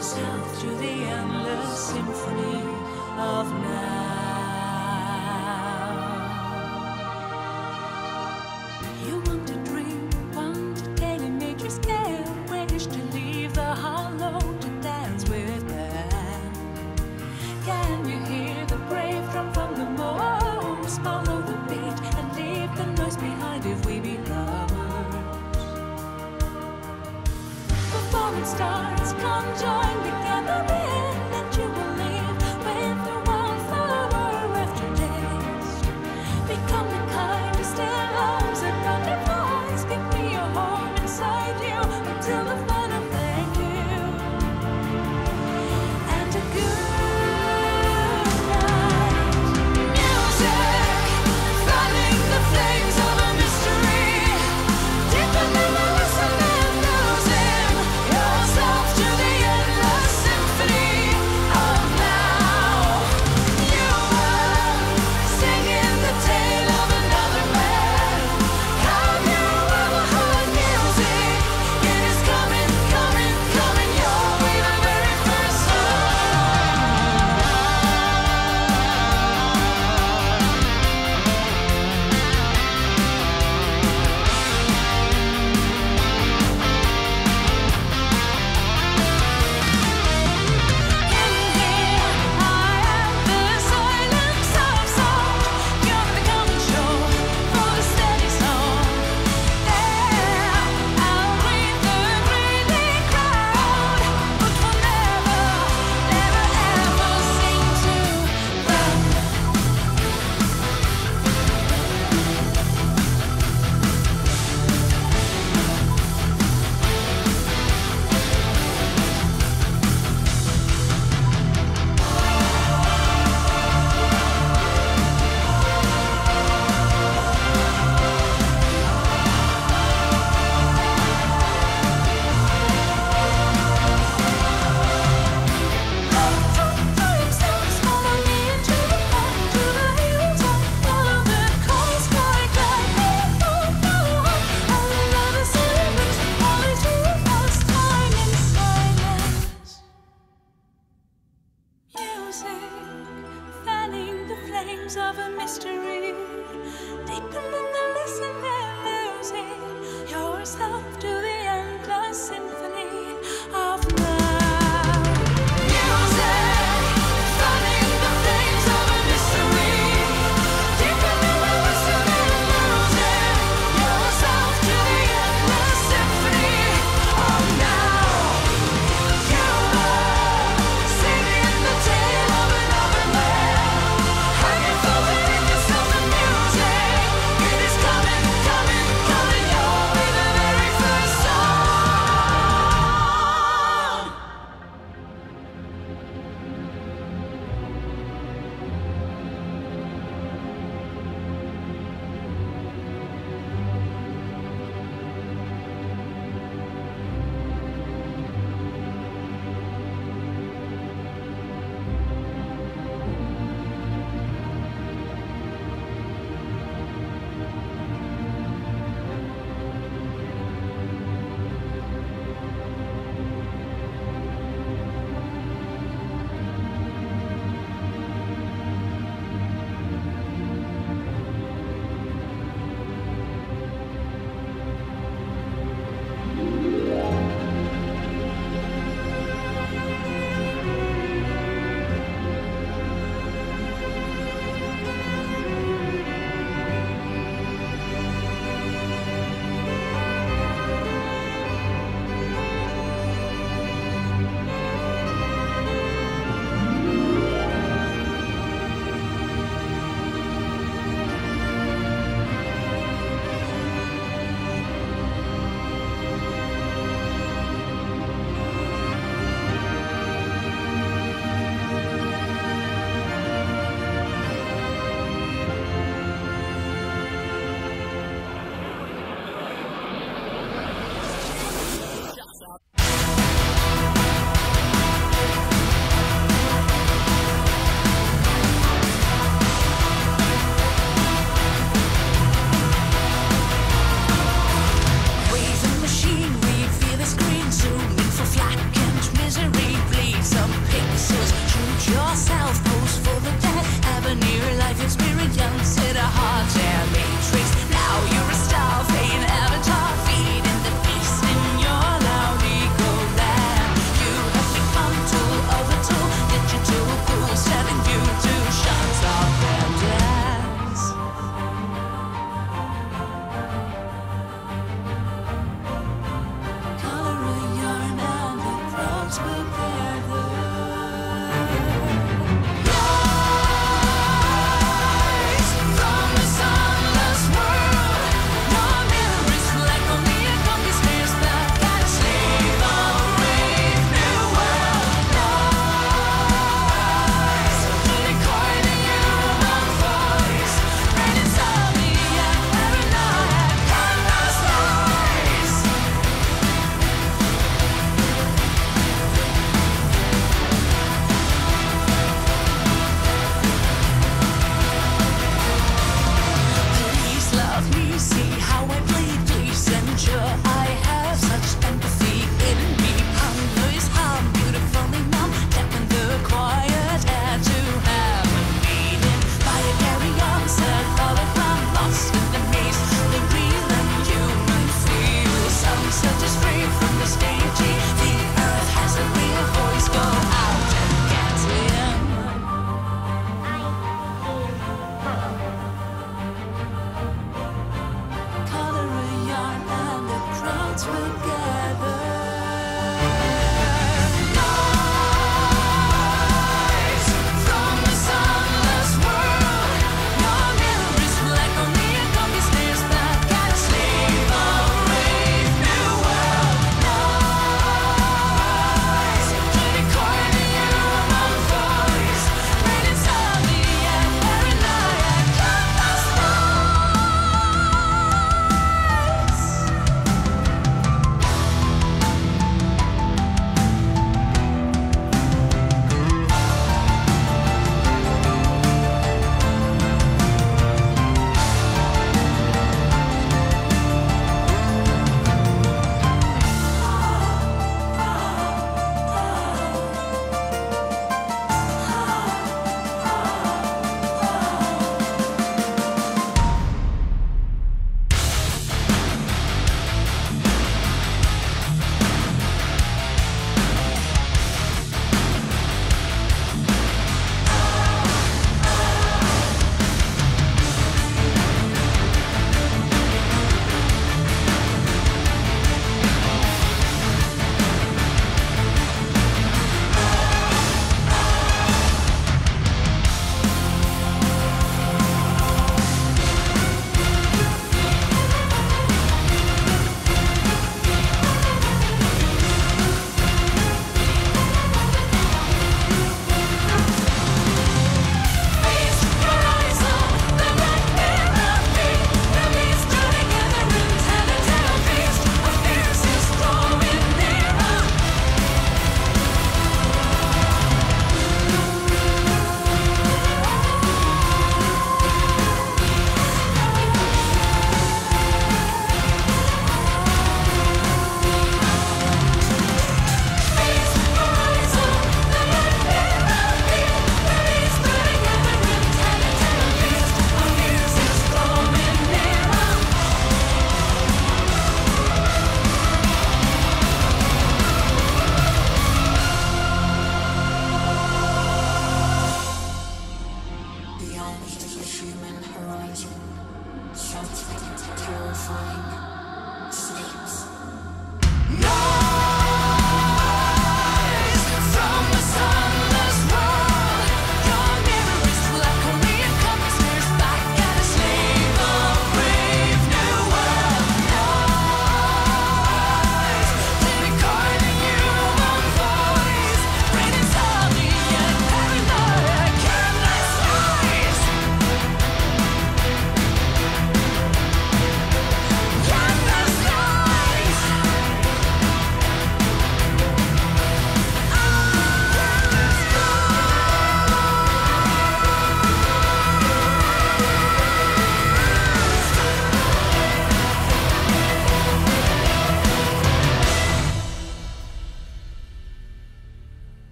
yourself to the endless symphony of now.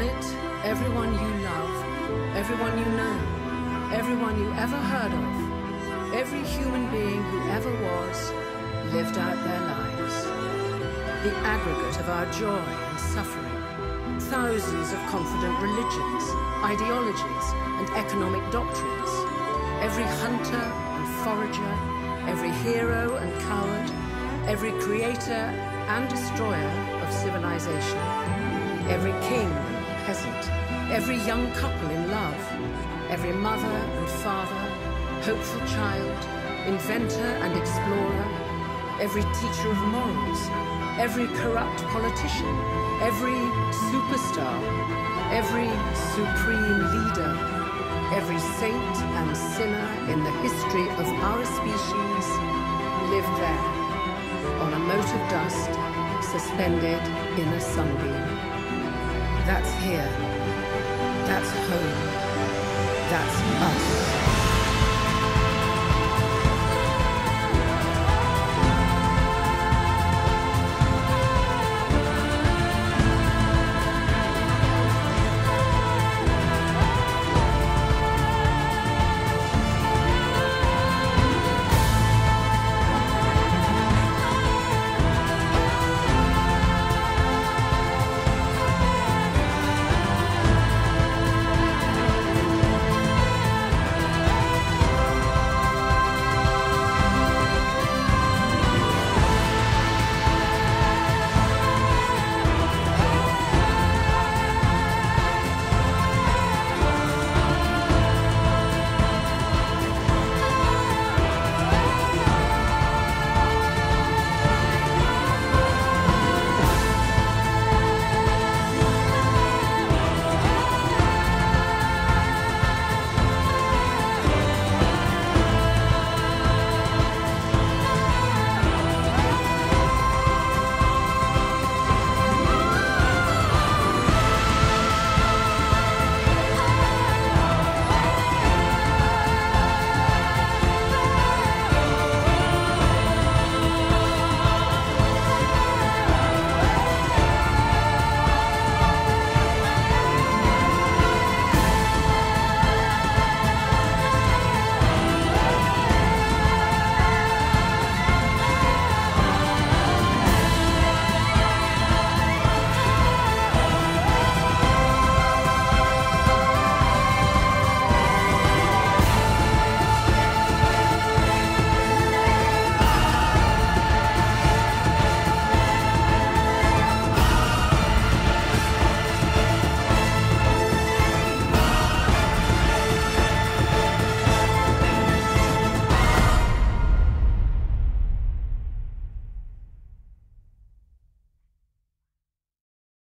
On it, everyone you love, everyone you know, everyone you ever heard of, every human being who ever was, lived out their lives. The aggregate of our joy and suffering. Thousands of confident religions, ideologies, and economic doctrines. Every hunter and forager, every hero and coward, every creator and destroyer of civilization. Every king every young couple in love, every mother and father, hopeful child, inventor and explorer, every teacher of morals, every corrupt politician, every superstar, every supreme leader, every saint and sinner in the history of our species lived there, on a mote of dust, suspended in a sunbeam. That's here. That's home. That's us.